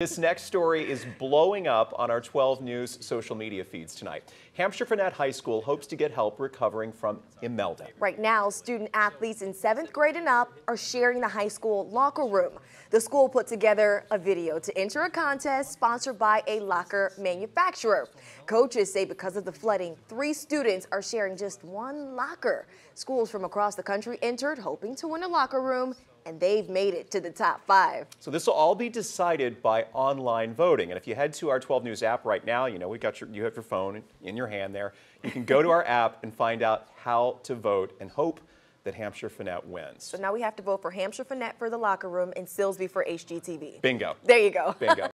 This next story is blowing up on our 12 News social media feeds tonight. Hamshire Fannett High School hopes to get help recovering from Imelda. Right now, student athletes in seventh grade and up are sharing the high school locker room. The school put together a video to enter a contest sponsored by a locker manufacturer. Coaches say because of the flooding, three students are sharing just one locker. Schools from across the country entered hoping to win a locker room and they've made it to the top five. So this will all be decided by online voting. And if you head to our 12 News app right now, you know, we got your, you have your phone in your hand there. You can go to our app and find out how to vote and hope that Hamshire Fannett wins. So now we have to vote for Hamshire Fannett for the locker room and Silsbee for HGTV. Bingo. There you go. Bingo.